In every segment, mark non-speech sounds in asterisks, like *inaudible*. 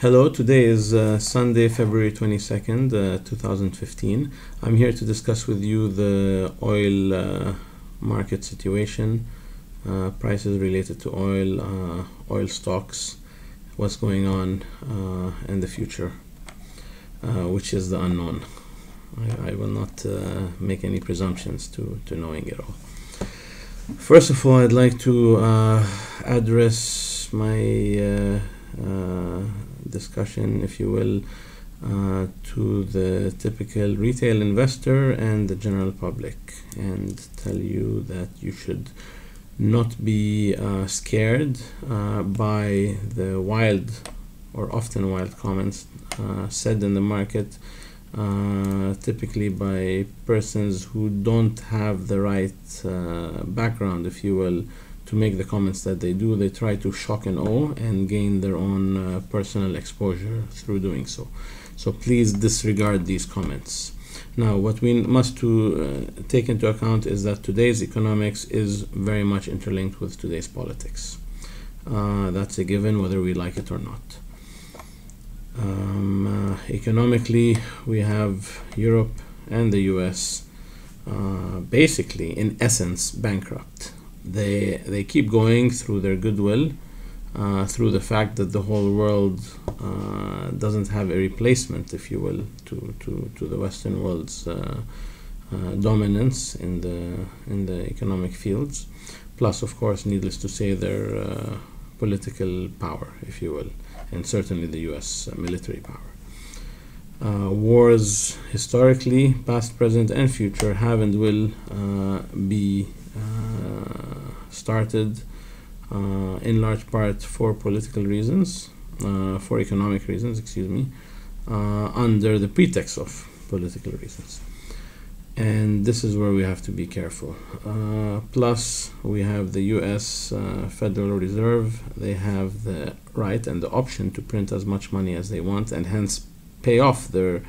Hello, today is uh, Sunday, February 22nd, uh, 2015. I'm here to discuss with you the oil uh, market situation, uh, prices related to oil, uh, oil stocks, what's going on uh, in the future, which is the unknown. I, I will not make any presumptions to, to knowing it all. First of all, I'd like to address my discussion, if you will, uh, to the typical retail investor and the general public and tell you that you should not be uh, scared uh, by the wild or often wild comments uh, said in the market uh, typically by persons who don't have the right uh, background if you will to make the comments that they do. They try to shock and awe and gain their own uh, personal exposure through doing so. So please disregard these comments. Now, what we must to uh, take into account is that today's economics is very much interlinked with today's politics. Uh, that's a given, whether we like it or not. Um, uh, economically, we have Europe and the US uh, basically, in essence, bankrupt they they keep going through their goodwill, uh, through the fact that the whole world uh, doesn't have a replacement, if you will, to to, to the Western world's uh, uh dominance in the in the economic fields. Plus, of course, needless to say, their uh, political power, if you will, and certainly the U.S. military power. Uh, wars historically, past, present, and future have and will uh, be uh, started uh, in large part for political reasons, uh, for economic reasons, excuse me, under the pretext of political reasons. And this is where we have to be careful. plus, we have the US Federal Reserve, they have the right and the option to print as much money as they want and hence pay off their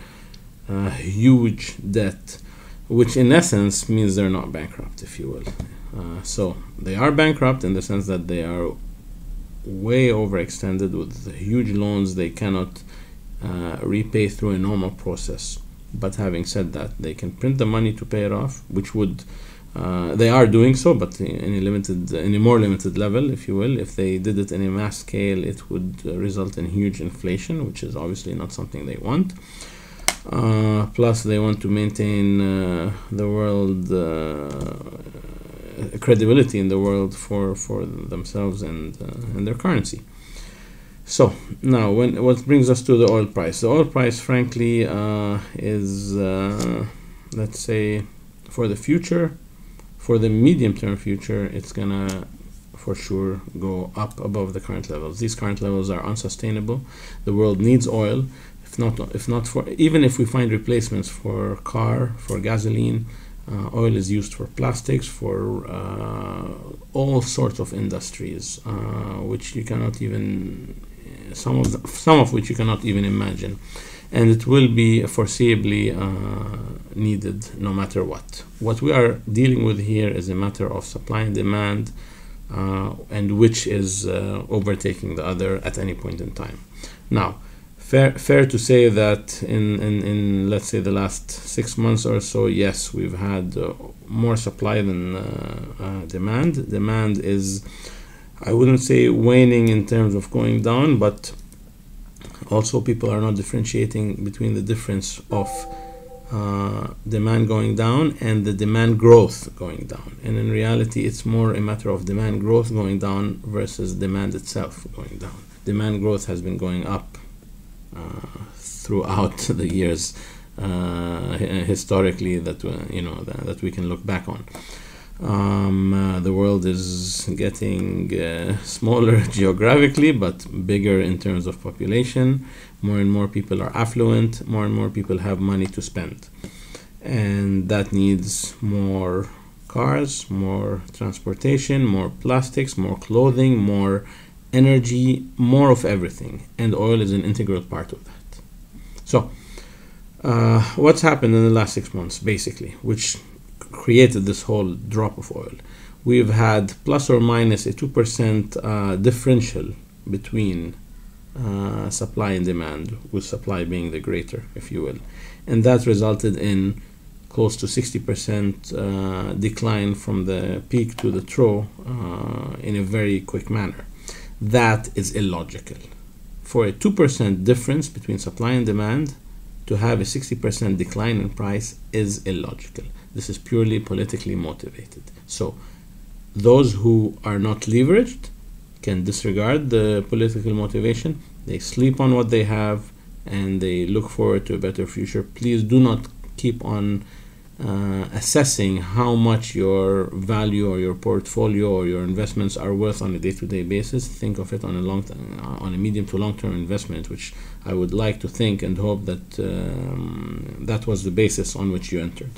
uh, huge debt which in essence means they're not bankrupt, if you will. Uh, so they are bankrupt in the sense that they are way overextended with huge loans they cannot uh, repay through a normal process. But having said that, they can print the money to pay it off, which would uh, they are doing so, but in a limited, in a more limited level, if you will. If they did it in a mass scale, it would result in huge inflation, which is obviously not something they want. Uh, plus, they want to maintain uh, the world uh, credibility in the world for for themselves and uh, and their currency. So now, when what brings us to the oil price? The oil price, frankly, uh, is let's say for the future, for the medium-term future, it's gonna for sure go up above the current levels. These current levels are unsustainable. The world needs oil if not if not for even if we find replacements for car for gasoline uh, oil is used for plastics for uh, all sorts of industries uh, which you cannot even some of the, some of which you cannot even imagine. And it will be foreseeably uh, needed no matter what. What we are dealing with here is a matter of supply and demand uh, and which is uh, overtaking the other at any point in time. Now fair fair to say that in, in, in let's say the last six months or so, yes, we've had uh, more supply than uh, uh, demand. Demand is, I wouldn't say waning in terms of going down, but also people are not differentiating between the difference of uh, demand going down and the demand growth going down. And in reality, it's more a matter of demand growth going down versus demand itself going down. Demand growth has been going up throughout *laughs* the years uh, historically that uh, you know that, that, we can look back on. Um, uh, the world is getting smaller *laughs* geographically, but bigger in terms of population. More and more people are affluent. More and more people have money to spend, and that needs more cars, more transportation, more plastics, more clothing, more energy, more of everything, and oil is an integral part of that. So, uh, what's happened in the last six months, basically, which created this whole drop of oil? We've had plus or minus a 2% uh, differential between uh, supply and demand, with supply being the greater, if you will. And that resulted in close to 60% uh, decline from the peak to the trough uh, in a very quick manner. That is illogical. For a 2% difference between supply and demand, to have a 60% decline in price is illogical. This is purely politically motivated. So, those who are not leveraged can disregard the political motivation. They sleep on what they have and they look forward to a better future. Please do not keep on uh, assessing how much your value or your portfolio or your investments are worth on a day-to-day basis. Think of it on a long, uh, on a medium to long-term investment, which I would like to think and hope that um, that was the basis on which you entered.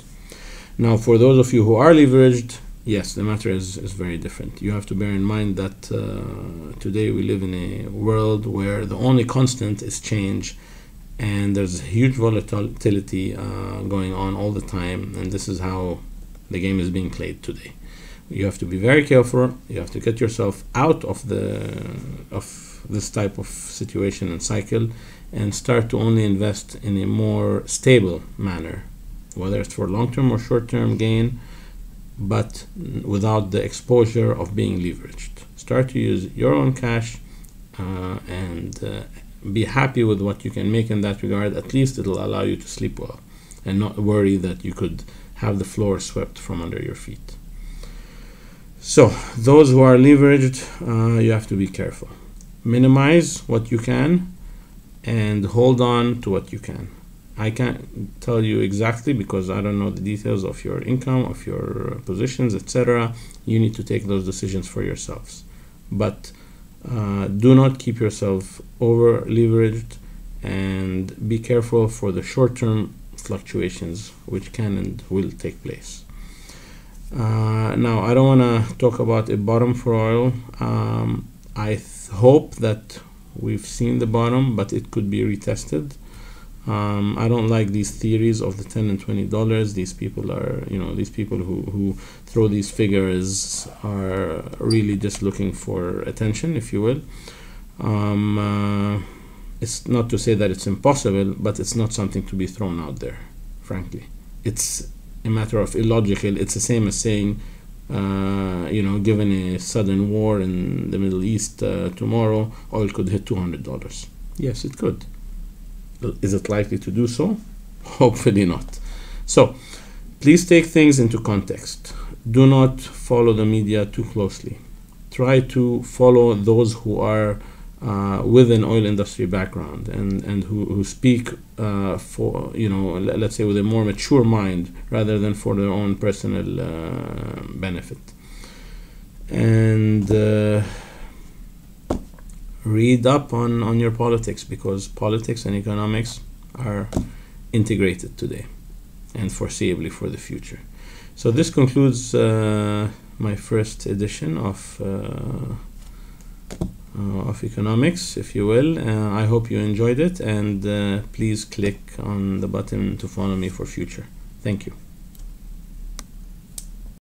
Now, for those of you who are leveraged, yes, the matter is, is very different. You have to bear in mind that uh, today we live in a world where the only constant is change and there's huge volatility uh, going on all the time and this is how the game is being played today. You have to be very careful. You have to get yourself out of the of this type of situation and cycle and start to only invest in a more stable manner whether it's for long-term or short-term gain but without the exposure of being leveraged. Start to use your own cash uh, and uh, be happy with what you can make in that regard. At least it'll allow you to sleep well and not worry that you could have the floor swept from under your feet. So, those who are leveraged, uh, you have to be careful. Minimize what you can and hold on to what you can. I can't tell you exactly because I don't know the details of your income, of your positions, etc. You need to take those decisions for yourselves. But uh, do not keep yourself over leveraged and be careful for the short term fluctuations which can and will take place. Uh, now, I don't want to talk about a bottom for oil. Um, I hope that we've seen the bottom, but it could be retested. Um, I don't like these theories of the ten and twenty dollars. These people are, you know, these people who, who throw these figures are really just looking for attention, if you will. Um, uh, it's not to say that it's impossible, but it's not something to be thrown out there, frankly. It's a matter of illogical. It's the same as saying, uh, you know, given a sudden war in the Middle East uh, tomorrow, oil could hit two hundred dollars. Yes, it could is it likely to do so? Hopefully not. So, please take things into context. Do not follow the media too closely. Try to follow those who are uh, with an oil industry background and, and who, who speak uh, for, you know, let's say with a more mature mind rather than for their own personal uh, benefit. And uh, read up on, on your politics because politics and economics are integrated today and foreseeably for the future. So this concludes uh, my first edition of uh, uh, of economics, if you will. Uh, I hope you enjoyed it, and uh, please click on the button to follow me for future. Thank you.